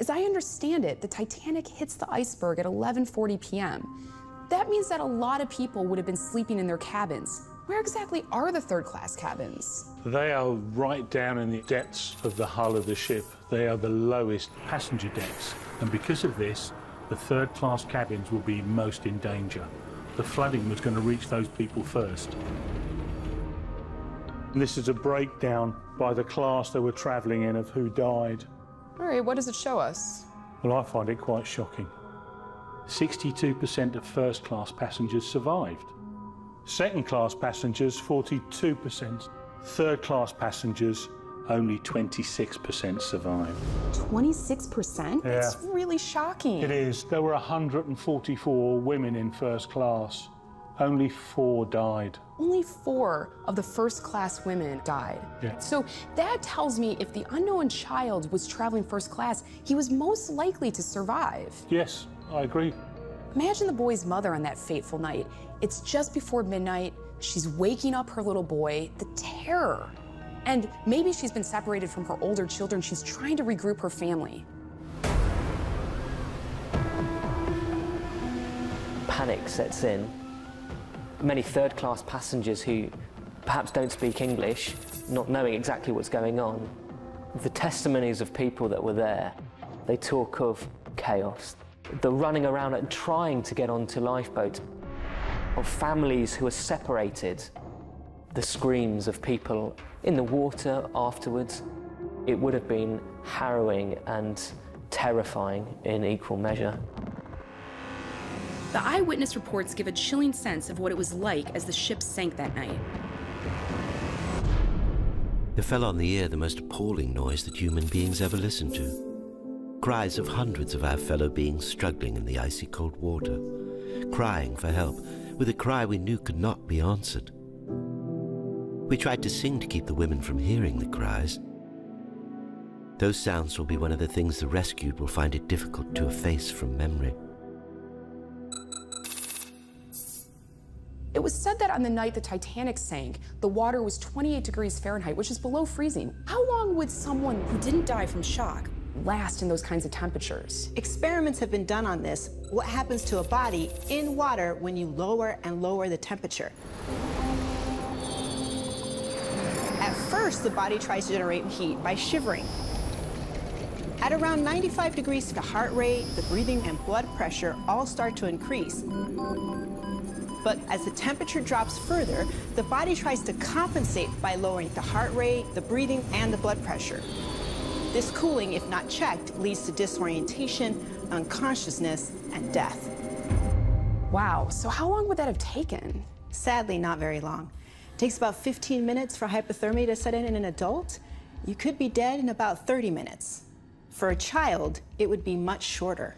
As I understand it, the Titanic hits the iceberg at 11:40 p.m. That means that a lot of people would have been sleeping in their cabins. Where exactly are the third class cabins? They are right down in the depths of the hull of the ship. They are the lowest passenger decks. And because of this, the third class cabins will be most in danger. The flooding was going to reach those people first. This is a breakdown by the class they were travelling in of who died. All right, what does it show us? Well, I find it quite shocking. 62% of first class passengers survived. Second class passengers, 42%. Third class passengers, only 26% survived. 26%? Yeah. That's really shocking. It is. There were 144 women in first class. Only four died. Only four of the first class women died. Yeah. So that tells me if the unknown child was traveling first class, he was most likely to survive. Yes, I agree. Imagine the boy's mother on that fateful night. It's just before midnight. She's waking up her little boy. The terror. And maybe she's been separated from her older children. She's trying to regroup her family. Panic sets in. Many third class passengers who perhaps don't speak English, not knowing exactly what's going on, the testimonies of people that were there, they talk of chaos. The running around and trying to get onto lifeboats, of families who are separated, the screams of people in the water afterwards. It would have been harrowing and terrifying in equal measure. The eyewitness reports give a chilling sense of what it was like as the ship sank that night. There fell on the ear the most appalling noise that human beings ever listened to. Cries of hundreds of our fellow beings struggling in the icy cold water, crying for help with a cry we knew could not be answered. We tried to sing to keep the women from hearing the cries. Those sounds will be one of the things the rescued will find it difficult to efface from memory. It was said that on the night the Titanic sank, the water was 28 degrees Fahrenheit, which is below freezing. How long would someone who didn't die from shock last in those kinds of temperatures? Experiments have been done on this. What happens to a body in water when you lower and lower the temperature? At first, the body tries to generate heat by shivering. At around 95 degrees, the heart rate, the breathing, and blood pressure all start to increase. But as the temperature drops further, the body tries to compensate by lowering the heart rate, the breathing, and the blood pressure. This cooling, if not checked, leads to disorientation, unconsciousness, and death. Wow, so how long would that have taken? Sadly, not very long. It takes about 15 minutes for hypothermia to set in in an adult. You could be dead in about 30 minutes. For a child, it would be much shorter.